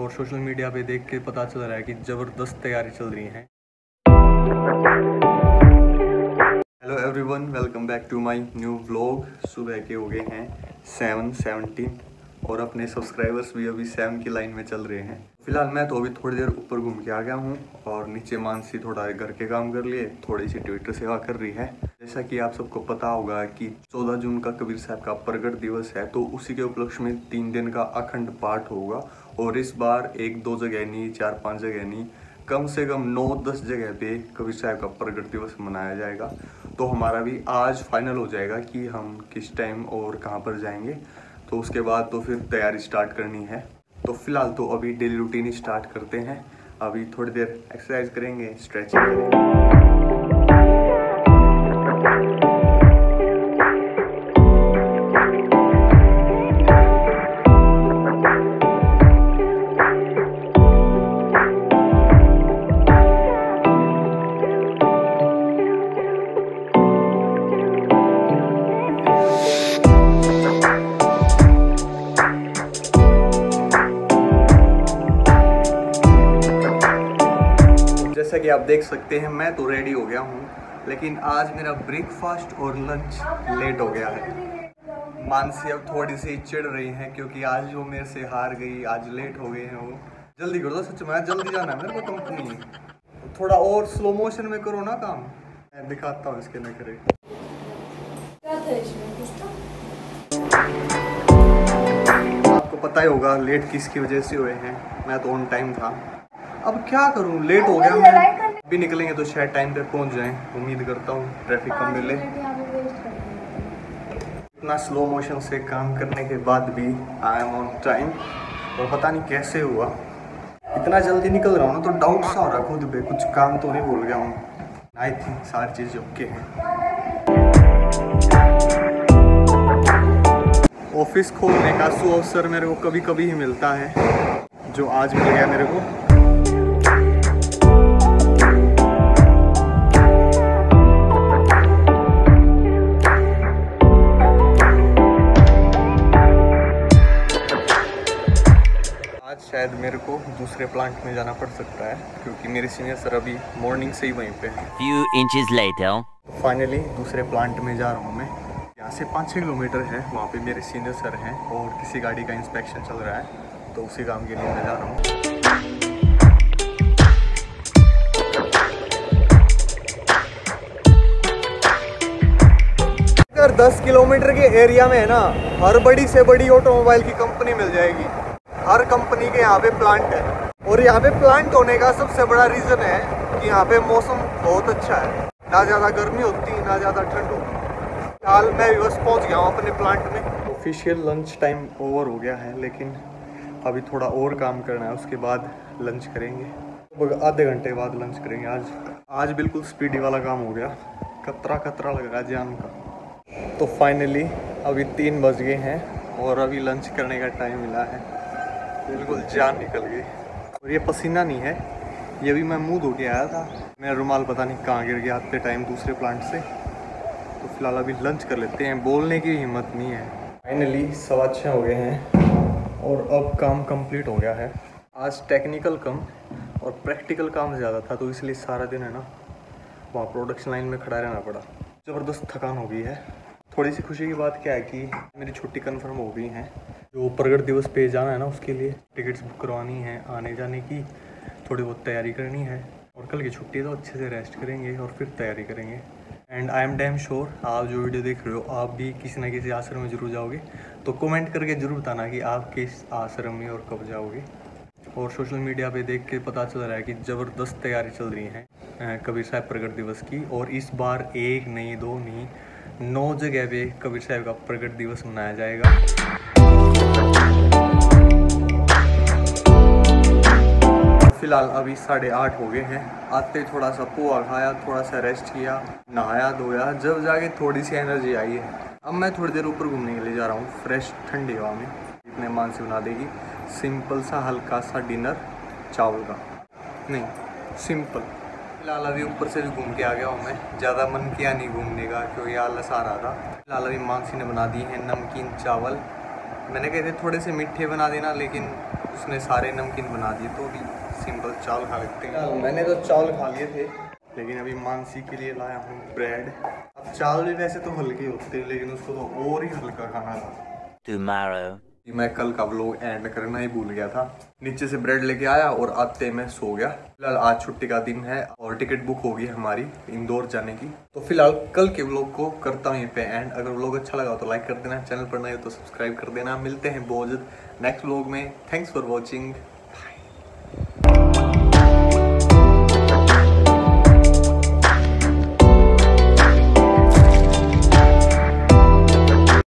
और social media पे देख के पता चल रहा है कि ज़बरदस्त तैयारी चल रही है। Hello everyone welcome back to my new vlog सुबह के हो गए हैं सेवन सेवनटीन और अपने सब्सक्राइबर्स भी अभी सेवन की लाइन में चल रहे हैं। फ़िलहाल मैं तो अभी थोड़ी देर ऊपर घूम के आ गया हूँ और नीचे मानसी थोड़ा घर के काम कर लिए, थोड़ी सी ट्विटर सेवा कर रही है। जैसा कि आप सबको पता होगा कि 14 जून का कबीर साहब का प्रगट दिवस है तो उसी के उपलक्ष्य में तीन दिन का अखंड पाठ होगा और इस बार एक दो जगह नहीं, चार पाँच जगह नहीं, कम से कम नौ, दस जगह पे कबीर साहब का प्रगट दिवस मनाया जाएगा। तो हमारा भी आज फाइनल हो जाएगा कि हम किस टाइम और कहाँ पर जाएँगे। तो उसके बाद तो फिर तैयारी स्टार्ट करनी है। तो फ़िलहाल तो अभी डेली रूटीन स्टार्ट करते हैं। अभी थोड़ी देर एक्सरसाइज करेंगे स्ट्रेचिंग करेंगे। कि आप देख सकते हैं, मैं तो रेडी हो गया हूँ, लेकिन आज मेरा ब्रेकफास्ट और लंच लेट हो गया है। मानसी अब थोड़ी सी चिढ़ रही है, क्योंकि आज वो मेरे से हार गई, आज लेट हो गए हैं वो। जल्दी कर सच में जल्दी जाना है मेरे को कंपनी थोड़ा और स्लो मोशन में करो ना काम। मैं दिखाता हूँ इसके कुछ था आपको पता ही होगा लेट किसकी वजह से हुए हैं। मैं तो ऑन टाइम था। अब क्या करूँ? लेट हो गया मैं। अभी निकलेंगे तो शायद टाइम पे पहुँच जाएँ। उम्मीद करता हूँ ट्रैफ़िक कम मिले। इतना स्लो मोशन से काम करने के बाद भी आई एम ऑन टाइम और पता नहीं कैसे हुआ। इतना जल्दी निकल रहा हूँ ना तो डाउट सा हो रहा खुद पे। कुछ काम तो नहीं भूल गया हूँ। आई थिंक सारी चीज़ ओके है। ऑफ़िस खोलने का सु अवसर मेरे को कभी कभी ही मिलता है। जो आज मिल गया मेरे को। आज शायद मेरे को दूसरे प्लांट में जाना पड़ सकता है क्योंकि मेरे सीनियर सर अभी मॉर्निंग से ही वहीं पे हैं। Few inches later. फाइनली दूसरे प्लांट में जा रहा हूँ मैं। यहाँ से पाँच छः किलोमीटर है वहाँ पे मेरे सीनियर सर हैं और किसी गाड़ी का इंस्पेक्शन चल रहा है तो उसी काम के लिए मैं जा रहा हूँ। अगर 10 किलोमीटर के एरिया में है ना हर बड़ी से बड़ी ऑटोमोबाइल की कंपनी मिल जाएगी। हर कंपनी के यहाँ पे प्लांट है। और यहाँ पे प्लांट होने का सबसे बड़ा रीज़न है कि यहाँ पे मौसम बहुत अच्छा है। ना ज़्यादा गर्मी होती, ना ज़्यादा ठंड होती। फ़िलहाल मैं बस पहुँच गया हूँ अपने प्लांट में। ऑफिशियल लंच टाइम ओवर हो गया है, लेकिन अभी थोड़ा और काम करना है, उसके बाद लंच करेंगे। आधे घंटे बाद लंच करेंगे। आज आज बिल्कुल स्पीडी वाला काम हो गया। कतरा कतरा लग रहा है जान का। तो फाइनली अभी तीन बज गए हैं और अभी लंच करने का टाइम मिला है। बिल्कुल जान निकल गई। और ये पसीना नहीं है। ये भी मैं मुँह धो के आया था। मेरा रुमाल पता नहीं कहाँ गिर गया आते टाइम दूसरे प्लांट से। तो फ़िलहाल अभी लंच कर लेते हैं। बोलने की हिम्मत नहीं है। फाइनली सवा छः हो गए हैं। और अब काम कंप्लीट हो गया है। आज टेक्निकल कम और प्रैक्टिकल काम ज़्यादा था तो इसलिए सारा दिन है ना, वहाँ प्रोडक्शन लाइन में खड़ा रहना पड़ा। ज़बरदस्त थकान हो गई है। थोड़ी सी खुशी की बात क्या है कि मेरी छुट्टी कन्फर्म हो गई है। जो प्रगट दिवस पे जाना है ना, उसके लिए टिकट्स बुक करवानी है, आने जाने की। थोड़ी बहुत तैयारी करनी है और कल की छुट्टी तो अच्छे से रेस्ट करेंगे और फिर तैयारी करेंगे। And I am damn sure आप जो वीडियो देख रहे हो, आप भी किसी ना किसी आश्रम में ज़रूर जाओगे। तो कमेंट करके ज़रूर बताना कि आप किस आश्रम में और कब जाओगे। और सोशल मीडिया पे देख के पता चल रहा है कि ज़बरदस्त तैयारी चल रही है कबीर साहब प्रगट दिवस की। और इस बार एक नहीं, दो नहीं, नौ जगह पे कबीर साहब का प्रगट दिवस मनाया जाएगा। फ़िलहाल अभी साढ़े आठ हो गए हैं। आते थोड़ा सा पोहा खाया, थोड़ा सा रेस्ट किया, नहाया, धोया, जब जाके थोड़ी सी एनर्जी आई है। अब मैं थोड़ी देर ऊपर घूमने के लिए जा रहा हूँ फ्रेश ठंडी हवा में। इतने मान से बना देगी। सिंपल सा, हल्का सा डिनर चावल का। नहीं सिंपल फ़िलहाल अभी ऊपर से भी घूम के आ गया हूँ मैं। ज़्यादा मन किया नहीं घूमने का, क्योंकि आलस आ रहा था। फ़िलहाल अभी मानसी ने बना दी है नमकीन चावल। मैंने कहे थे थोड़े से मीठे बना देना लेकिन उसने सारे नमकीन बना दिए तो अभी सिंपल चावल खा लेते हैं। मैंने तो चावल खा लिए थे। लेकिन अभी मानसी के लिए लाया हूँ ब्रेड अब चावल भी वैसे तो हल्के होते हैं लेकिन उसको तो और ही हल्का खाना था। मैं कल का व्लॉग एंड करना ही भूल गया था। नीचे से ब्रेड लेके आया और आते मैं सो गया। फ़िलहाल आज छुट्टी का दिन है और टिकट बुक होगी हमारी इंदौर जाने की। तो फ़िलहाल कल के व्लॉग को करता हूँ यहीं पे एंड अगर व्लॉग अच्छा लगा तो लाइक कर देना चैनल पर नए तो सब्सक्राइब कर देना। मिलते हैं बहुत जल्द नेक्स्ट व्लॉग में। Thanks for watching